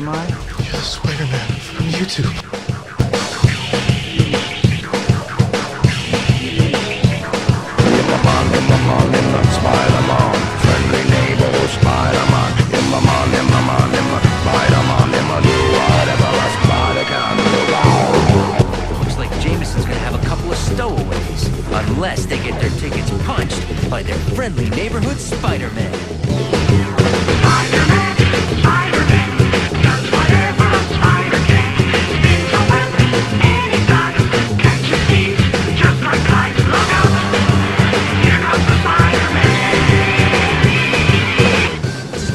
am I? You're the Spider-Man from YouTube. Looks like Jameson's gonna have a couple of stowaways. Unless they get their tickets punched by their friendly neighborhood Spider-Man.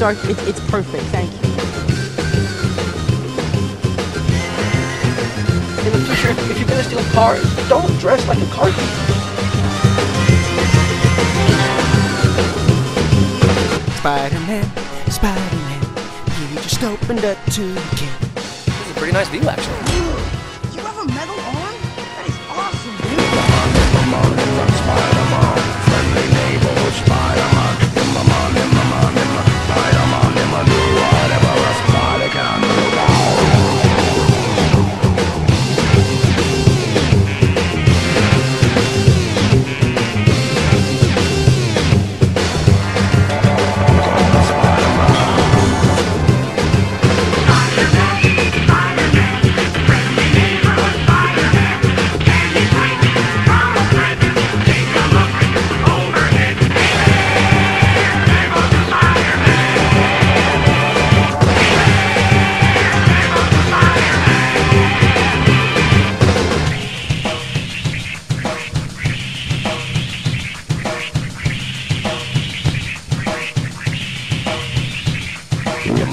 Start. It, it's perfect. Thank you. In the future, if you're gonna steal cars, don't dress like a car thief. Spider-Man, Spider-Man, he just opened a toolkit. This is a pretty nice view, actually.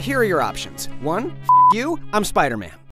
here are your options. One, you, I'm Spider-Man.